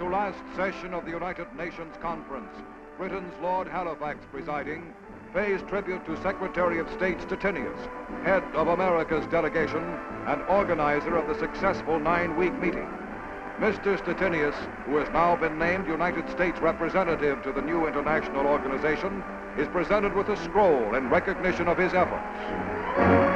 to last session of the United Nations Conference, Britain's Lord Halifax presiding, pays tribute to Secretary of State Stettinius, head of America's delegation and organizer of the successful nine-week meeting. Mr. Stettinius, who has now been named United States representative to the new international organization, is presented with a scroll in recognition of his efforts.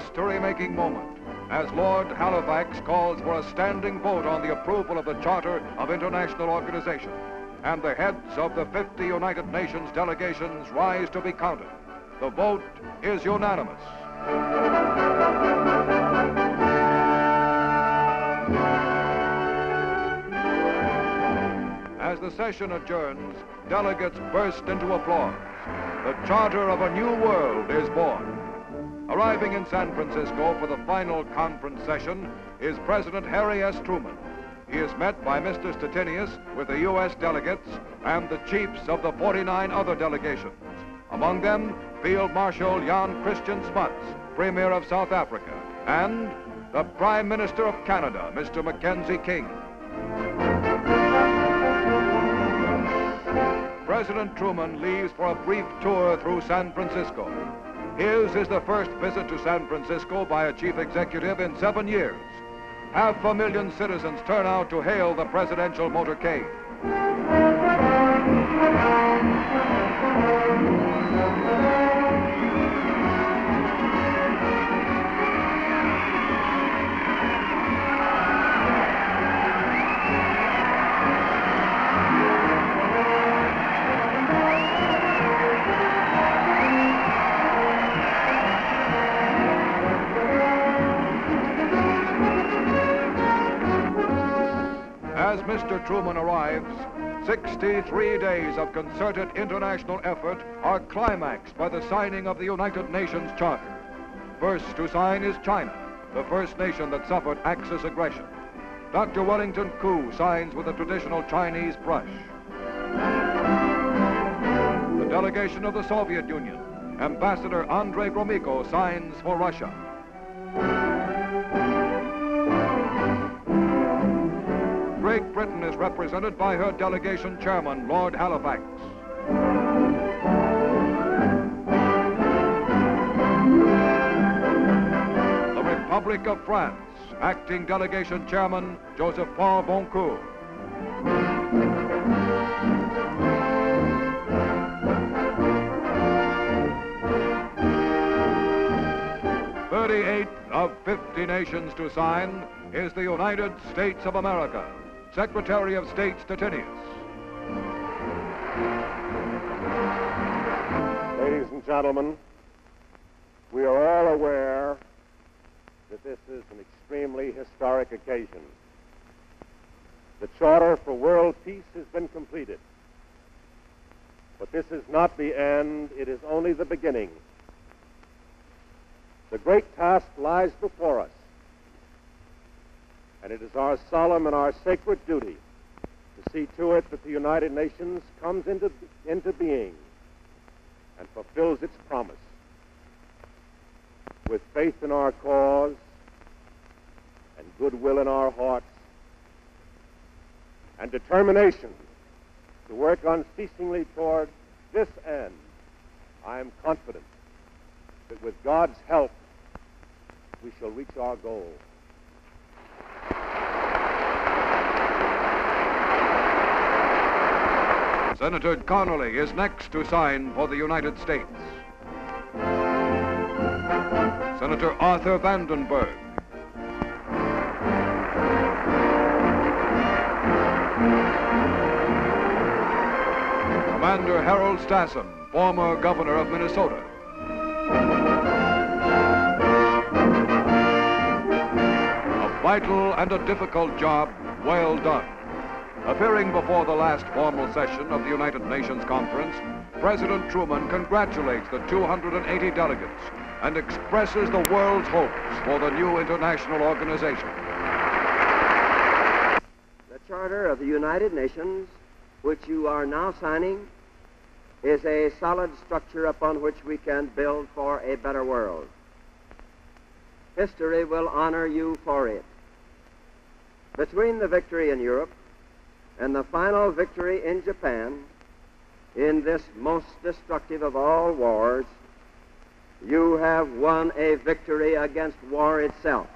History-making moment as Lord Halifax calls for a standing vote on the approval of the Charter of International Organization. And the heads of the 50 United Nations delegations rise to be counted. The vote is unanimous. As the session adjourns, delegates burst into applause. The charter of a new world is born. Arriving in San Francisco for the final conference session is President Harry S. Truman. He is met by Mr. Stettinius with the U.S. delegates and the chiefs of the 49 other delegations. Among them, Field Marshal Jan Christian Smuts, Premier of South Africa, and the Prime Minister of Canada, Mr. Mackenzie King. President Truman leaves for a brief tour through San Francisco. His is the first visit to San Francisco by a chief executive in seven years. Half a million citizens turn out to hail the presidential motorcade. As Mr. Truman arrives, 63 days of concerted international effort are climaxed by the signing of the United Nations Charter. First to sign is China, the first nation that suffered Axis aggression. Dr. Wellington Koo signs with a traditional Chinese brush. The delegation of the Soviet Union, Ambassador Andrei Gromyko, signs for Russia. Great Britain is represented by her delegation chairman, Lord Halifax. The Republic of France, acting delegation chairman, Joseph Paul Boncour. Thirty-eight of 50 nations to sign is the United States of America. Secretary of State Stettinius. Ladies and gentlemen, we are all aware that this is an extremely historic occasion. The Charter for World Peace has been completed. But this is not the end, it is only the beginning. The great task lies before us, and it is our solemn and our sacred duty to see to it that the United Nations comes into, into being and fulfills its promise. With faith in our cause and goodwill in our hearts and determination to work unceasingly toward this end, I am confident that with God's help, we shall reach our goal. Senator Connally is next to sign for the United States. Senator Arthur Vandenberg. Commander Harold Stassen, former governor of Minnesota. A vital and a difficult job, well done. Appearing before the last formal session of the United Nations Conference, President Truman congratulates the 280 delegates and expresses the world's hopes for the new international organization. The Charter of the United Nations, which you are now signing, is a solid structure upon which we can build for a better world. History will honor you for it. Between the victory in Europe and the final victory in Japan, in this most destructive of all wars, you have won a victory against war itself.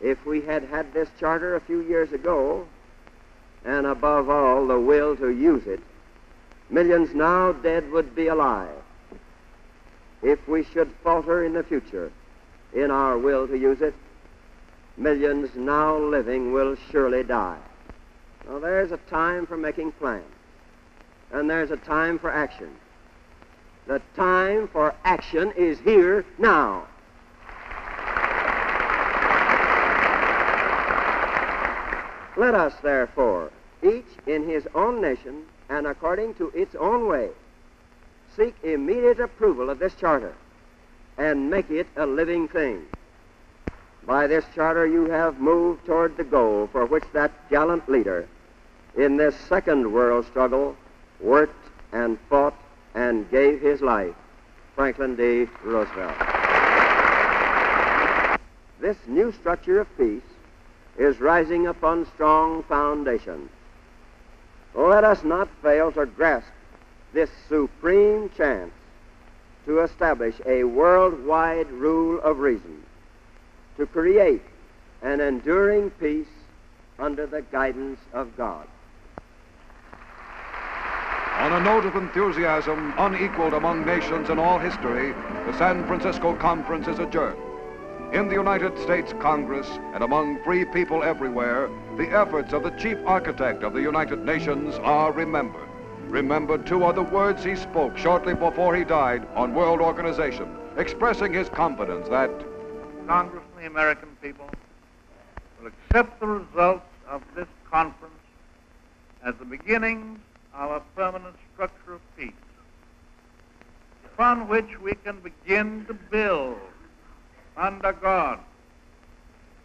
If we had had this charter a few years ago, and above all the will to use it, millions now dead would be alive. If we should falter in the future in our will to use it, millions now living will surely die. Now, there's a time for making plans, and there's a time for action. The time for action is here now. Let us, therefore, each in his own nation and according to its own way, seek immediate approval of this charter and make it a living thing. By this charter, you have moved toward the goal for which that gallant leader in this second world struggle worked and fought and gave his life, Franklin D. Roosevelt. This new structure of peace is rising upon strong foundations. Let us not fail to grasp this supreme chance to establish a worldwide rule of reason, to create an enduring peace under the guidance of God. On a note of enthusiasm unequaled among nations in all history, the San Francisco Conference is adjourned. In the United States Congress and among free people everywhere, the efforts of the chief architect of the United Nations are remembered. Remembered, too, are the words he spoke shortly before he died on World Organization, expressing his confidence that Congress and the American people will accept the results of this conference as the beginnings of a permanent structure of peace upon which we can begin to build under God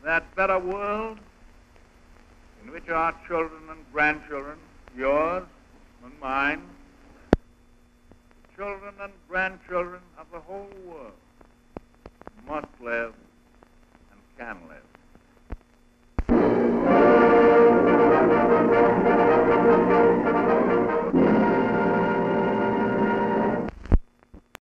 that better world in which our children and grandchildren, yours and mine, children and grandchildren of the whole world, must live live.